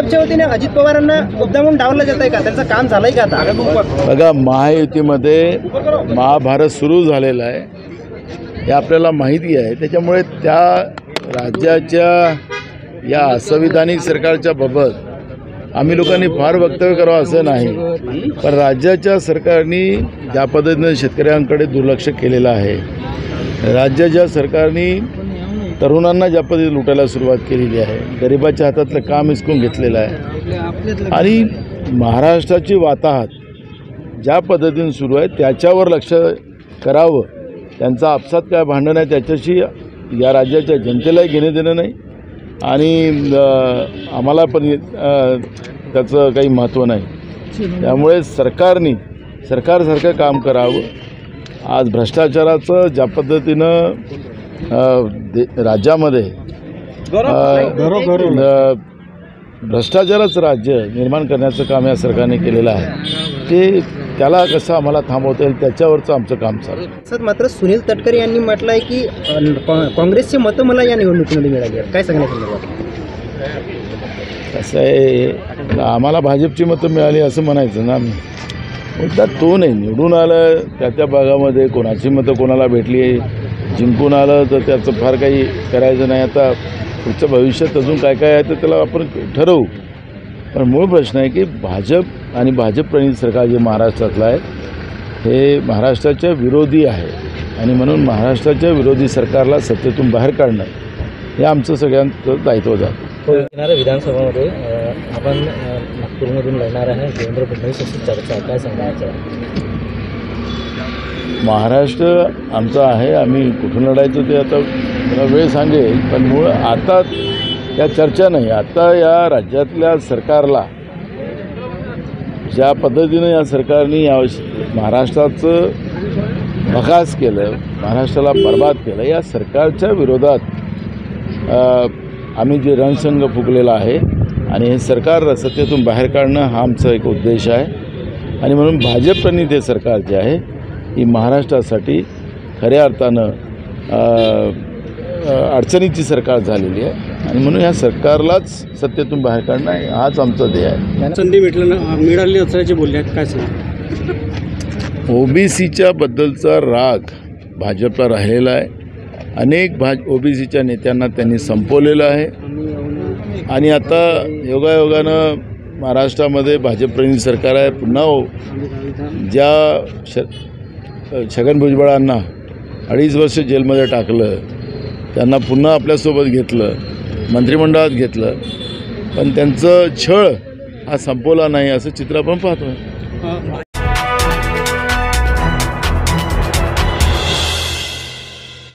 भाजपच्या वतीने अजित पवारांना मुद्दामून डावलं जात आहे का? त्यांचं काम झालंय का आता? बघा महायुतीमध्ये महाभारत सुरू झालेला आहे. हे आपल्याला माहिती आहे. त्याच्यामुळे त्या राज्याच्या या असंविधानिक सरकारच्या बाबत आम्ही लोकांनी फार वक्तव्य करावं असं नाही. पण राज्याच्या सरकारने ज्या पद्धतीनं शेतकऱ्यांकडे दुर्लक्ष केलेलं आहे राज्याच्या सरकारने तरुणांना ज्या पद्धती लुटायला सुरुवात केलेली आहे गरिबाच्या हातातलं काम हिसकून घेतलेलं आहे. आणि महाराष्ट्राची वाताहत ज्या पद्धतीने सुरू आहे त्याच्यावर लक्ष करावं. त्यांचा आपसात काय भांडण आहे त्याच्याशी या राज्याच्या जनतेलाही घेणं देणं नाही. आणि आम्हाला पण त्याचं काही महत्त्व नाही. त्यामुळे सरकारने सरकारसारखं काम करावं. आज भ्रष्टाचाराचं ज्या पद्धतीनं राज्यामध्ये भ्रष्टाचारच राज्य निर्माण करण्याचं काम या सरकारने केलेलं आहे. ते त्याला कसं आम्हाला थांबवता येईल त्याच्यावरचं आमचं काम चालू आहे. सर मात्र सुनील तटकरे यांनी म्हटलं आहे की अ, काँ- काँग्रेसची मतं मला या निवडणुकीमध्ये मिळाली आहेत. काय सांगण्यात कसं आहे आम्हाला भाजपची मतं मिळाली असं म्हणायचं ना आम्ही. मुद्दा तो नाही निवडून आलं त्या त्या भागामध्ये कोणाची मतं कोणाला भेटली जिंकून आलं तर त्याचं फार काही करायचं नाही. आता पुढच्या भविष्यात अजून काय काय आहे तर त्याला आपण ठरवू. पण मूळ प्रश्न आहे की भाजप आणि भाजप प्रणित सरकार जे महाराष्ट्रातलं आहे हे महाराष्ट्राच्या विरोधी आहे. आणि म्हणून महाराष्ट्राच्या विरोधी सरकारला सत्तेतून बाहेर काढणं हे आमचं सगळ्यांचं दायित्व जातं येणाऱ्या विधानसभामध्ये आपण नागपूरमधून लढणार आहे. देवेंद्र फडणवीस अशी चर्चा काय सांगायचं? महाराष्ट्र आमचा आहे आम्ही कुठून लढायचं ते आता मला वेळ सांगेल पण मूळ आता त्या चर्चा नाही. आता या राज्यातल्या सरकारला ज्या पद्धतीनं या सरकारने या महाराष्ट्राचं बकास केलं महाराष्ट्राला बर्बाद केलं या सरकारच्या विरोधात आम्ही जे रणसंघ फुगलेला आहे आणि हे सरकार सत्तेतून बाहेर काढणं हा आमचा एक उद्देश आहे. आणि म्हणून भाजपनी ते सरकार जे आहे ही महाराष्ट्रासाठी खऱ्या अर्थानं अडचणीची सरकार झालेली आहे. आणि म्हणून ह्या सरकारलाच सत्तेतून बाहेर काढणं हाच आमचा ध्येय आहे. संधी मिळाली मिळाली असल्याचे बोलले आहेत. काय सांगा ओबीसीच्या बद्दलचा राग भाजपला राहिलेला आहे. अनेक भाज ओबीसीच्या नेत्यांना त्यांनी संपवलेलं आहे. आणि आता योगायोगानं महाराष्ट्रामध्ये भाजपप्रेमी सरकार आहे. पुन्हा ज्या श छगन भुजबळांना अडीच वर्ष जेलमध्ये टाकलं त्यांना पुन्हा आपल्यासोबत घेतलं मंत्रिमंडळात घेतलं पण त्यांचं छळ हा संपवला नाही असं चित्र आपण पाहतो